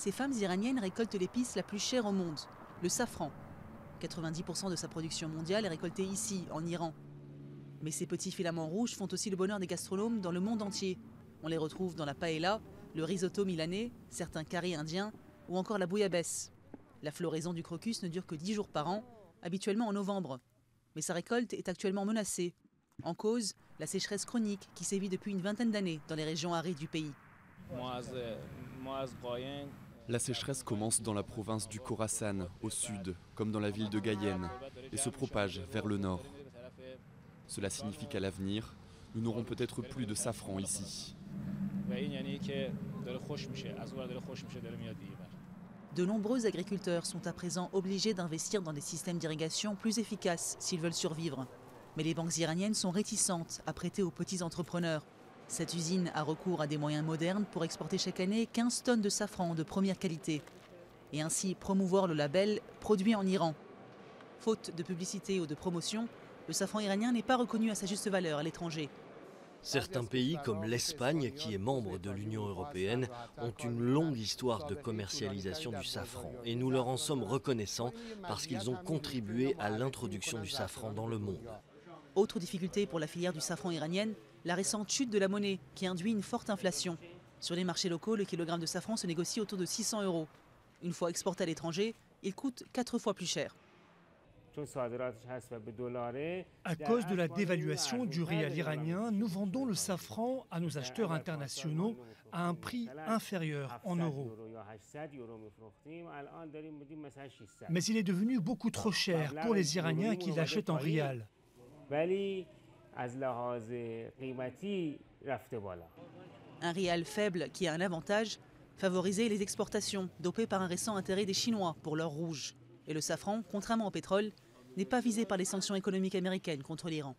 ces femmes iraniennes récoltent l'épice la plus chère au monde, le safran. 90% de sa production mondiale est récoltée ici, en Iran. Mais ces petits filaments rouges font aussi le bonheur des gastronomes dans le monde entier. On les retrouve dans la paella, le risotto milanais, certains carrés indiens ou encore la bouillabaisse. La floraison du crocus ne dure que 10 jours par an, habituellement en novembre. Mais sa récolte est actuellement menacée. En cause, la sécheresse chronique qui sévit depuis une vingtaine d'années dans les régions arides du pays. La sécheresse commence dans la province du Khorasan, au sud, comme dans la ville de Gayenne, et se propage vers le nord. Cela signifie qu'à l'avenir, nous n'aurons peut-être plus de safran ici. De nombreux agriculteurs sont à présent obligés d'investir dans des systèmes d'irrigation plus efficaces s'ils veulent survivre. Mais les banques iraniennes sont réticentes à prêter aux petits entrepreneurs. Cette usine a recours à des moyens modernes pour exporter chaque année 15 tonnes de safran de première qualité et ainsi promouvoir le label Produit en Iran. Faute de publicité ou de promotion, le safran iranien n'est pas reconnu à sa juste valeur à l'étranger. Certains pays comme l'Espagne, qui est membre de l'Union européenne, ont une longue histoire de commercialisation du safran et nous leur en sommes reconnaissants parce qu'ils ont contribué à l'introduction du safran dans le monde. Autre difficulté pour la filière du safran iranienne, la récente chute de la monnaie qui induit une forte inflation. Sur les marchés locaux, le kilogramme de safran se négocie autour de 600 euros. Une fois exporté à l'étranger, il coûte 4 fois plus cher. À cause de la dévaluation du rial iranien, nous vendons le safran à nos acheteurs internationaux à un prix inférieur en euros. Mais il est devenu beaucoup trop cher pour les Iraniens qui l'achètent en rial. Un rial faible qui a un avantage, favoriser les exportations, dopées par un récent intérêt des Chinois pour l'or rouge. Et le safran, contrairement au pétrole, n'est pas visé par les sanctions économiques américaines contre l'Iran.